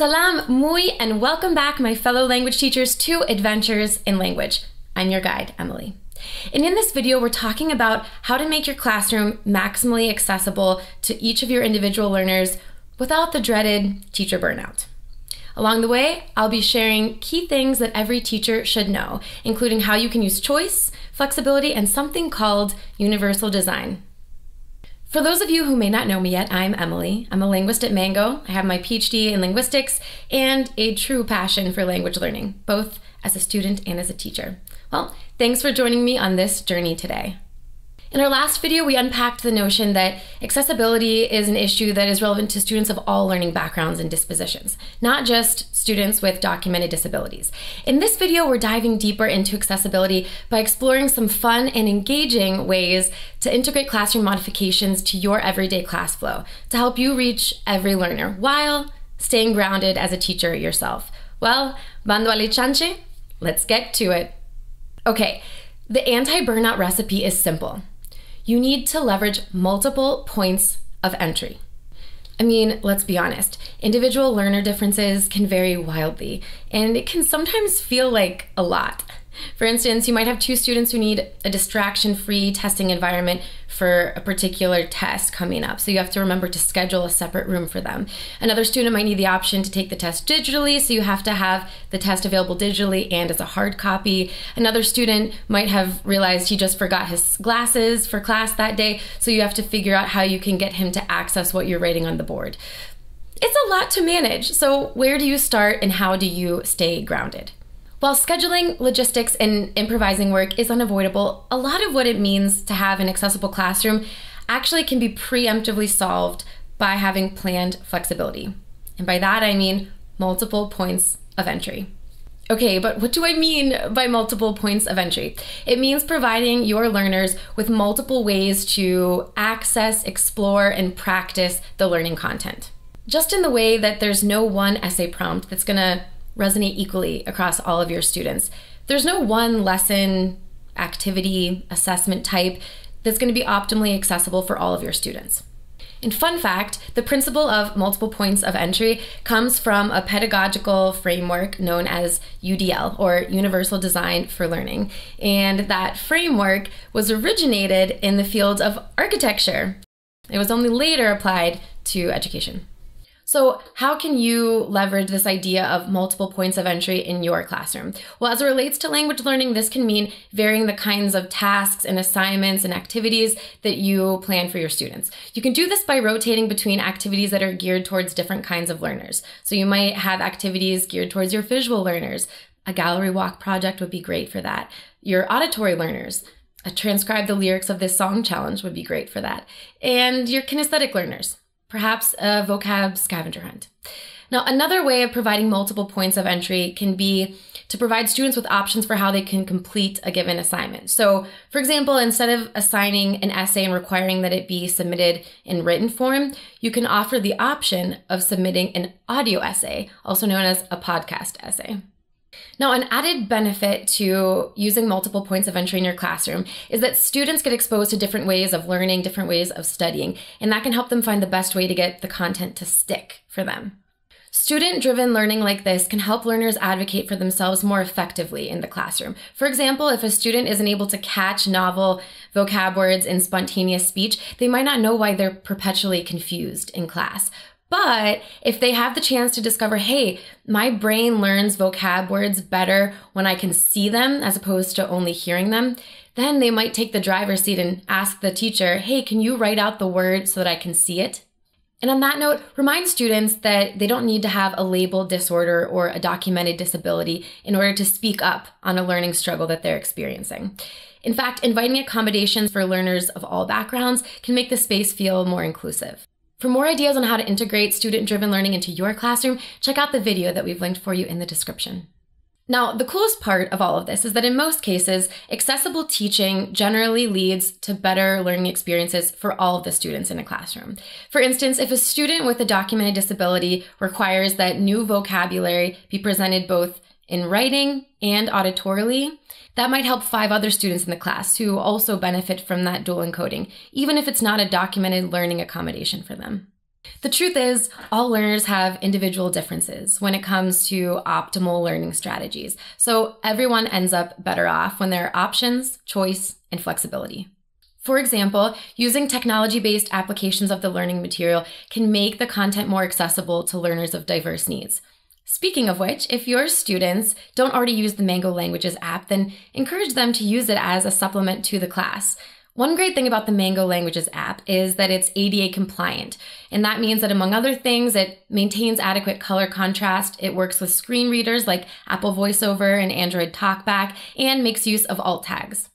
Salam moi and welcome back, my fellow language teachers, to Adventures in Language. I'm your guide, Emily. And in this video, we're talking about how to make your classroom maximally accessible to each of your individual learners without the dreaded teacher burnout. Along the way, I'll be sharing key things that every teacher should know, including how you can use choice, flexibility, and something called universal design. For those of you who may not know me yet, I'm Emily. I'm a linguist at Mango. I have my PhD in linguistics and a true passion for language learning, both as a student and as a teacher. Well, thanks for joining me on this journey today. In our last video, we unpacked the notion that accessibility is an issue that is relevant to students of all learning backgrounds and dispositions, not just students with documented disabilities. In this video, we're diving deeper into accessibility by exploring some fun and engaging ways to integrate classroom modifications to your everyday class flow to help you reach every learner while staying grounded as a teacher yourself. Well, bando alle ciance, let's get to it. Okay, the anti burnout recipe is simple you need to leverage multiple points of entry. I mean, let's be honest, individual learner differences can vary wildly, and it can sometimes feel like a lot. For instance, you might have two students who need a distraction free testing environment for a particular test coming up. So you have to remember to schedule a separate room for them. Another student might need the option to take the test digitally, so you have to have the test available digitally and as a hard copy. Another student might have realized he just forgot his glasses for class that day, so you have to figure out how you can get him to access what you're writing on the board. It's a lot to manage, so where do you start and how do you stay grounded? While scheduling, logistics, and improvising work is unavoidable, a lot of what it means to have an accessible classroom actually can be preemptively solved by having planned flexibility. And by that I mean multiple points of entry. Okay, but what do I mean by multiple points of entry? It means providing your learners with multiple ways to access, explore, and practice the learning content. Just in the way that there's no one essay prompt that's gonna resonate equally across all of your students. There's no one lesson, activity, assessment type that's going to be optimally accessible for all of your students. In fun fact, the principle of multiple points of entry comes from a pedagogical framework known as UDL, or Universal Design for Learning. And that framework was originated in the field of architecture. It was only later applied to education. So, how can you leverage this idea of multiple points of entry in your classroom? Well, as it relates to language learning, this can mean varying the kinds of tasks and assignments and activities that you plan for your students. You can do this by rotating between activities that are geared towards different kinds of learners. So, you might have activities geared towards your visual learners. A gallery walk project would be great for that. Your auditory learners, a transcribe the lyrics of this song challenge would be great for that. And your kinesthetic learners, perhaps a vocab scavenger hunt. Now, another way of providing multiple points of entry can be to provide students with options for how they can complete a given assignment. So, for example, instead of assigning an essay and requiring that it be submitted in written form, you can offer the option of submitting an audio essay, also known as a podcast essay. Now, an added benefit to using multiple points of entry in your classroom is that students get exposed to different ways of learning, different ways of studying, and that can help them find the best way to get the content to stick for them. Student driven learning like this can help learners advocate for themselves more effectively in the classroom. For example, if a student isn't able to catch novel vocab words in spontaneous speech, they might not know why they're perpetually confused in class. But if they have the chance to discover, hey, my brain learns vocab words better when I can see them as opposed to only hearing them, then they might take the driver's seat and ask the teacher, hey, can you write out the word so that I can see it? And on that note, remind students that they don't need to have a labeled disorder or a documented disability in order to speak up on a learning struggle that they're experiencing. In fact, inviting accommodations for learners of all backgrounds can make the space feel more inclusive. For more ideas on how to integrate student driven learning into your classroom, check out the video that we've linked for you in the description. Now, the coolest part of all of this is that in most cases, accessible teaching generally leads to better learning experiences for all of the students in a classroom. For instance, if a student with a documented disability requires that new vocabulary be presented both in writing and auditorily, that might help five other students in the class who also benefit from that dual encoding, even if it's not a documented learning accommodation for them. The truth is, all learners have individual differences when it comes to optimal learning strategies. So everyone ends up better off when there are options, choice, and flexibility. For example, using technology based applications of the learning material can make the content more accessible to learners of diverse needs. Speaking of which, if your students don't already use the Mango Languages app, then encourage them to use it as a supplement to the class. One great thing about the Mango Languages app is that it's ADA compliant. And that means that, among other things, it maintains adequate color contrast, it works with screen readers like Apple VoiceOver and Android TalkBack, and makes use of alt tags.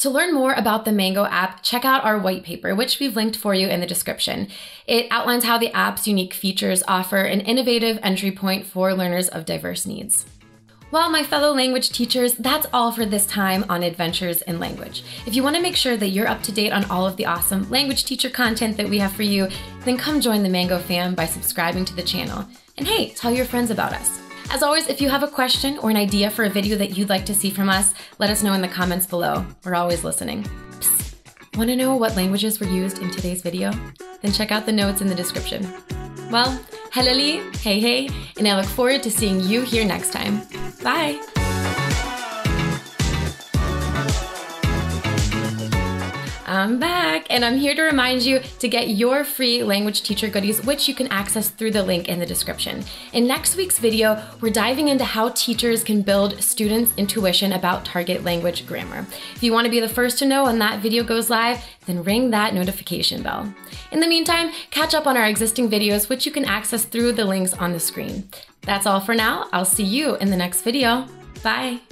To learn more about the Mango app, check out our white paper, which we've linked for you in the description. It outlines how the app's unique features offer an innovative entry point for learners of diverse needs. Well, my fellow language teachers, that's all for this time on Adventures in Language. If you want to make sure that you're up to date on all of the awesome language teacher content that we have for you, then come join the Mango fam by subscribing to the channel. And hey, tell your friends about us. As always, if you have a question or an idea for a video that you'd like to see from us, let us know in the comments below. We're always listening. Psst. Want to know what languages were used in today's video? Then check out the notes in the description. Well, hələlik, hei hei, and I look forward to seeing you here next time. Bye! I'm back and I'm here to remind you to get your free language teacher goodies, which you can access through the link in the description. In next week's video, we're diving into how teachers can build students' intuition about target language grammar. If you want to be the first to know when that video goes live, then ring that notification bell. In the meantime, catch up on our existing videos, which you can access through the links on the screen. That's all for now. I'll see you in the next video. Bye.